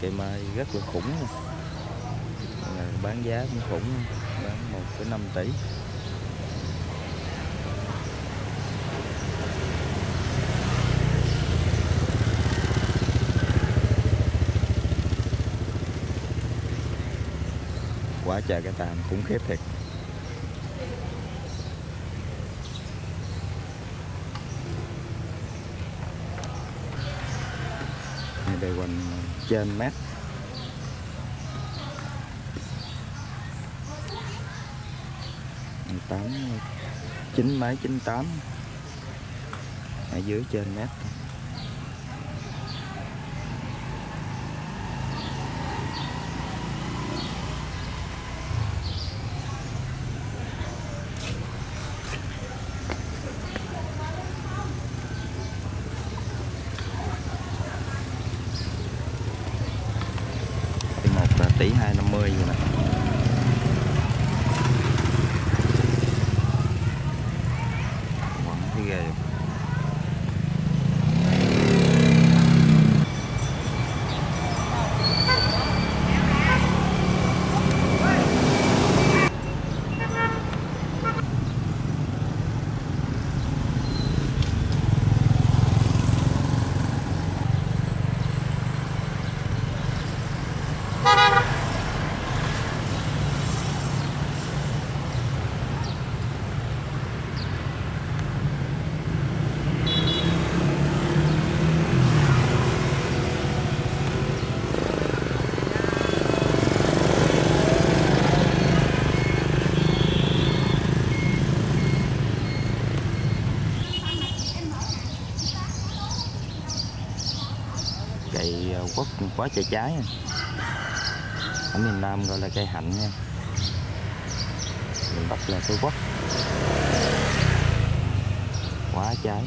cây mai rất là khủng luôn. Bán giá cũng khủng bán 1,5 tỷ quá trời cái tàn khủng khiếp thiệt đây quanh trên mét tám chín mấy chín tám. Ở dưới trên mét Thì một là tỷ hai năm mươi vậy nè quẳng thấy ghê không? cây ờ, quất quá trời trái ở miền Nam gọi là cây hạnh nha. Miền Bắc là cây quất. Quá trái.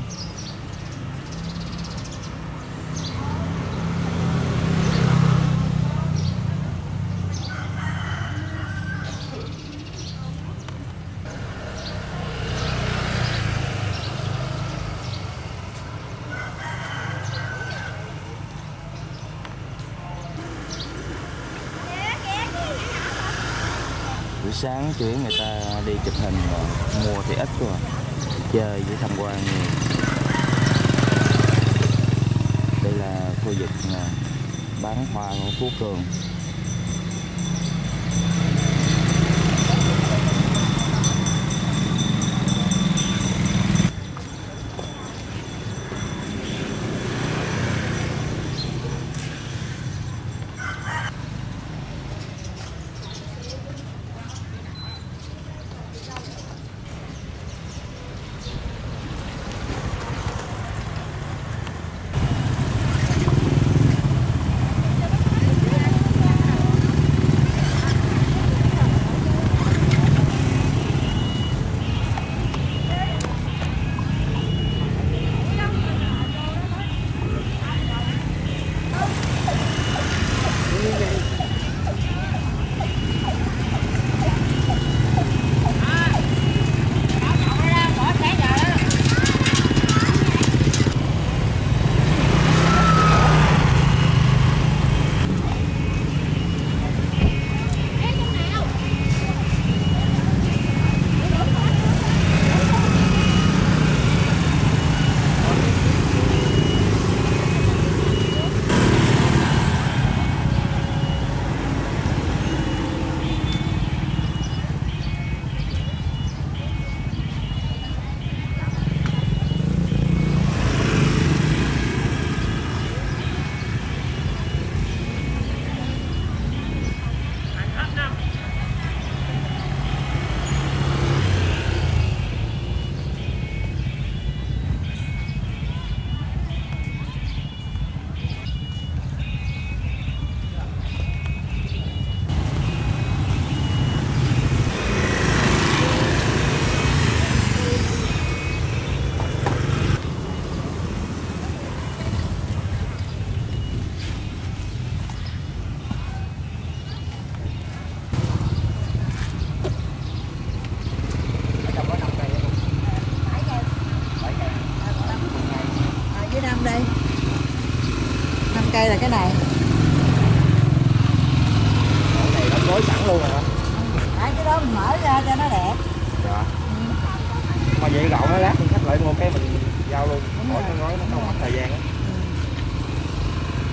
Sáng chủ yếu người ta đi chụp hình rồi mua thì ít rồi chơi với tham quan nhiều. Đây là khu vực bán hoa của Phú Cường.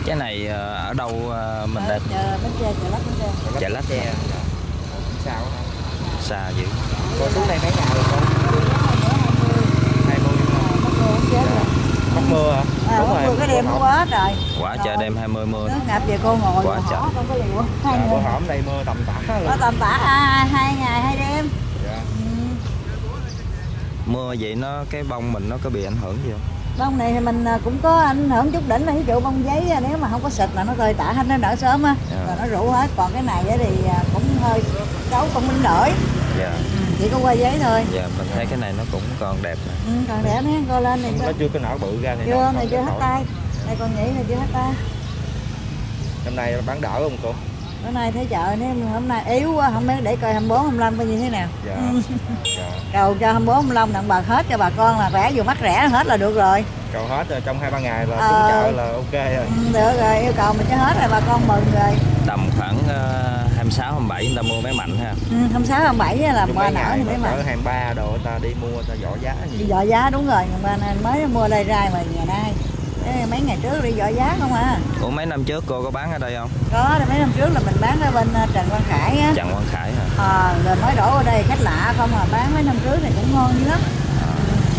Cái này ờ, ở đâu ờ, mình Ở đẹp chợ tre. Chợ Rồi lách tre dạ Ồ, cũng sao á xa dữ. Cô xuống đây mấy ngày rồi con? Hai mươi mưa chết rồi. Mất mưa hả? À, mất mưa cái đêm quá trời quả trời đêm 20 mưa. Nước ngập về cô ngồi mà trời. không có liều hai dạ, bữa hổm đây mưa tầm tã luôn tầm hai, hai ngày hai đêm. Dạ. Ừ. mưa vậy nó cái bông mình nó có bị ảnh hưởng gì không bông này thì mình à, cũng có ảnh hưởng chút đỉnh là ví dụ bông giấy nếu mà không có xịt là nó tơi tả hết nó nở sớm á Dạ. rồi nó rủ hết. Còn cái này á thì à, cũng hơi xấu không minh nổi. Dạ. Chỉ có qua giấy thôi. Dạ mình thấy cái này nó cũng còn đẹp nè ừ, còn để nó coi lên này nó chưa có nở bự ra thì chưa này chưa hết tay. Này còn nghĩ này chưa hết tay. Năm nay bán đỡ không cô bữa nay thấy chợ nếu hôm nay yếu quá không biết để coi 24 25 coi như thế nào. Dạ Ừ. dạ. Cầu cho 24 25 đặng bạc hết cho bà con là rẻ vừa mắc rẻ hết là được rồi. Cầu hết rồi trong hai ba ngày là Ờ. xuống chợ là ok rồi. Ừ, được rồi yêu cầu mình cho hết rồi bà con mừng rồi. Tầm khoảng uh, 26 27 người ta mua máy mạnh ha. Ừ, 26 27 á là mấy nở ngày thì mà cỡ 23 độ người ta đi mua người ta dọ giá gì. Dọ giá đúng rồi ngày ba nay mới mua đây rai mà ngày nay Mấy ngày trước đi dọ giá không à? Ủa mấy năm trước cô có bán ở đây không? Có mấy năm trước là mình bán ở bên ờ, Trần Văn Khải á. Trần Quang Khải hả? À, rồi mới đổ ở đây khách lạ không mà bán mấy năm trước này cũng ngon dữ lắm.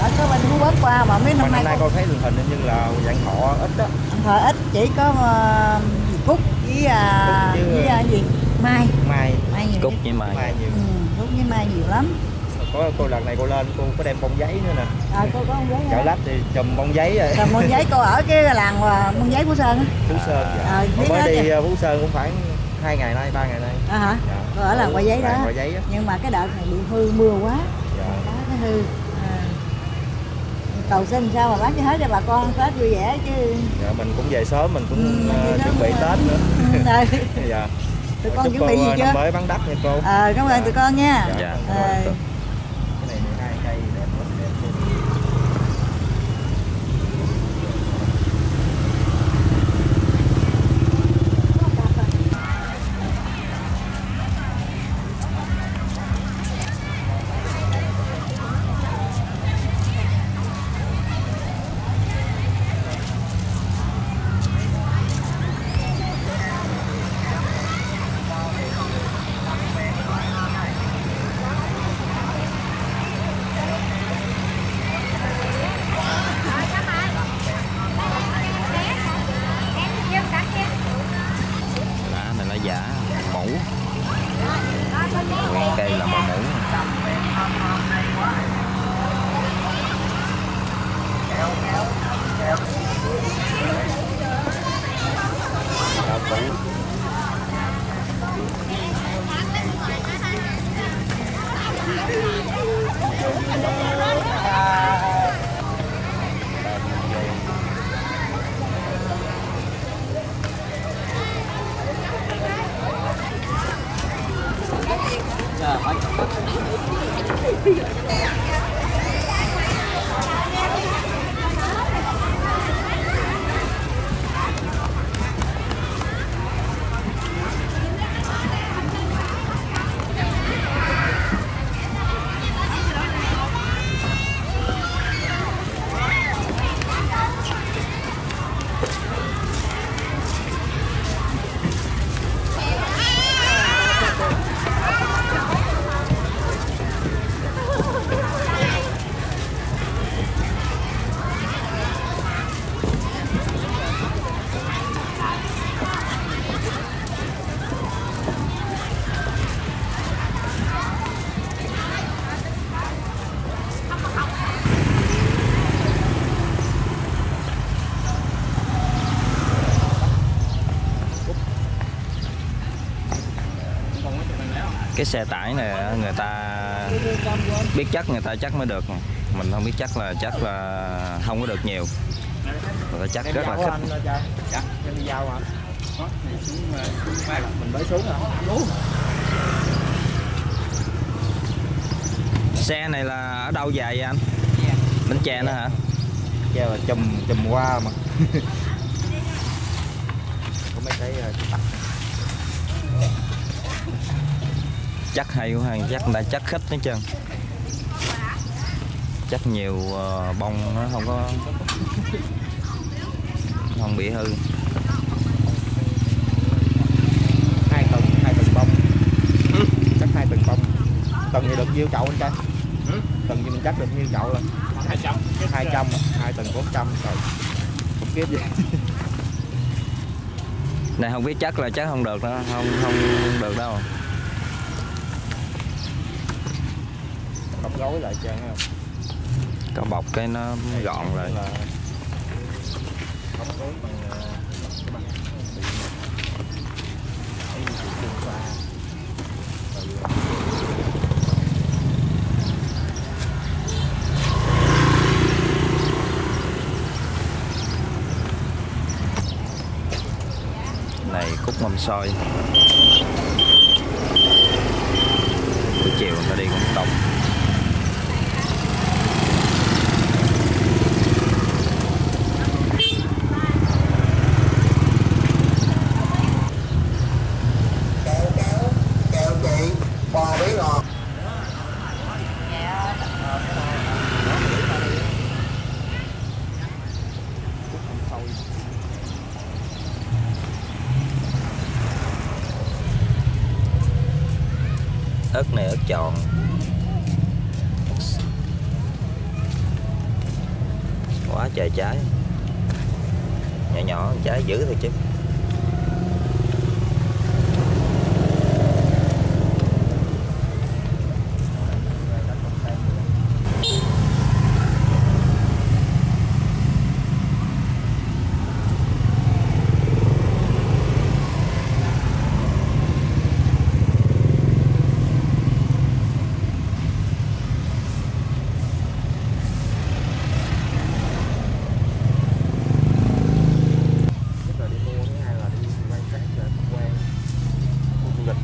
Ở có bên Phú Quốc qua mà mấy năm năm nay nay con thấy tình hình như là dạng họ ít đó. Thời ít chỉ có ờ, gì cúc với à, Cúc với- à, gì? Mai. Mai. Mai nhiều cúc với mai. Mai nhiều. Ừ, cúc với mai nhiều lắm có cô lần này cô lên cô có đem bông giấy nữa nè. À, cô có con giấy chợ lách thì chùm bông giấy rồi. Còn con giấy cô ở cái làng và con giấy của sơn á. Phú Sơn dạ. Ờ, biết mới đi kìa. ờ, Phú Sơn cũng khoảng hai ngày nay ba ngày nay. À, hả? Dạ. cô ở làng quả giấy đó. quả giấy á. Nhưng mà cái đợt này bị hư mưa quá. Dạ. đó cái hư. À. cầu xin sao mà bán cho hết cho bà con tết vui vẻ chứ. Dạ mình cũng về sớm mình cũng Ừ, ờ, đó. chuẩn bị tết nữa. Ừ, dạ. Tụi con chuẩn bị gì ờ, chưa? mới bán đắt nha cô. Ờ cảm ơn tụi con nha. Dạ Ờ. cái xe tải này người ta biết chắc người ta chắc mới được. Mình không biết chắc là chắc là không có được nhiều. Người ta chắc rất là khích dạ ờ, xe này là ở đâu về vậy anh? Bến tre nữa hả? Kêu là chùm chùm qua mà. Có mấy cái ờ, tắt chắc hay quá hay chắc đã chắc khích hết trơn chắc nhiều ờ, bông nó không có không bị hư. Hai tầng hai tầng bông. Chắc hai tầng bông. Tầng gì được nhiêu chậu anh trai tầng gì mình chắc được nhiêu chậu là? Hai trăm. Hai trăm hai tầng bốn trăm. Rồi không kiếp gì này không biết chắc là chắc không được đâu không không được đâu gối lại cho không có bọc cái nó gọn lại. là bọc gối bằng ờ, cái bằng này cúc mâm xôi buổi chiều người ta đi cũng đông chọn. Quá trời trái. Nhỏ nhỏ trái dữ thôi chứ nhất là đi mua thứ hai là đi quan sát là tham quan khu du lịch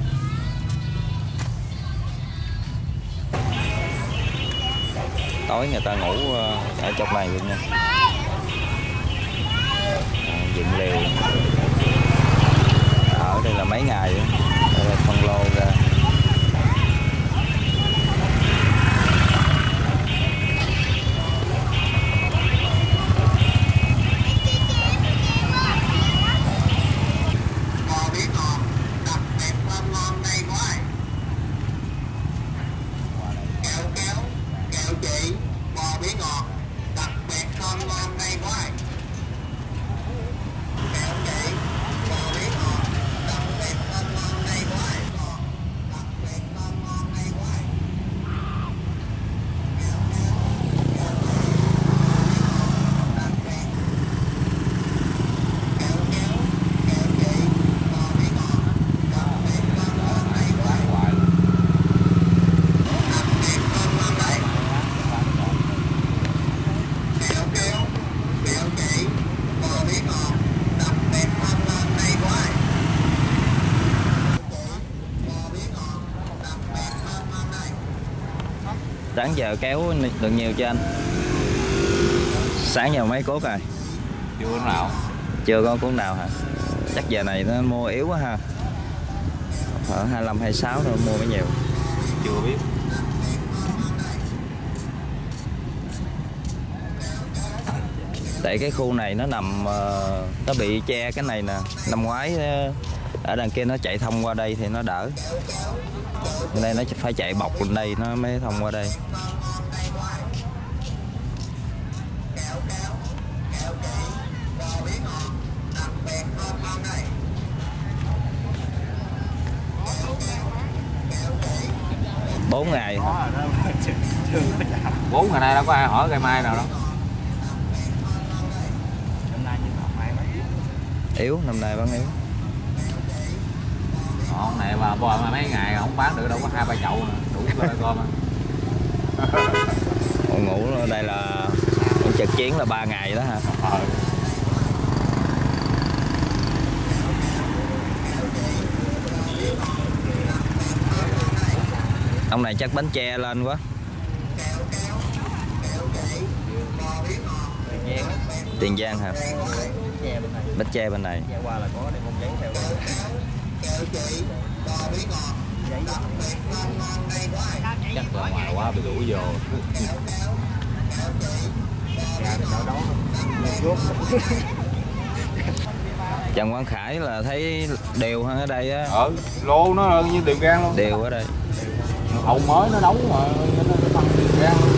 tối người ta ngủ ờ, ở trong này luôn nha. Sáng giờ kéo được nhiều chưa anh? Sáng giờ mấy cốt rồi? Chưa nào. Chưa có cuốn nào hả? Chắc giờ này nó mua yếu quá ha. Ở 25 26 thôi mua mới nhiều. Chưa biết. Tại cái khu này nó nằm ờ, nó bị che cái này nè. Năm ngoái ờ, ở đằng kia nó chạy thông qua đây thì nó đỡ. Đây nó phải chạy bọc lên đây nó mới thông qua đây bốn ngày. Có rồi đó chưa chưa có chạm bốn ngày nay đâu có ai hỏi cây mai nào đâu. Yếu năm nay bán yếu. Con này mà bò mà mấy ngày không bán được đâu có hai ba chậu nè đủ cho con Còn ngủ đây là trực chiến là ba ngày đó hả? Ờ ông này chắc bánh tre lên quá. Tiền giang hả? Che bên này bánh tre bên này. Chắc là ngoài quá bị đuổi vô. Trần Quang Khải là thấy đều hơn ở đây á. Ở lô nó như đều gan luôn. Đều ở đây hầu mới nó nấu mà nó tăng tiền ra.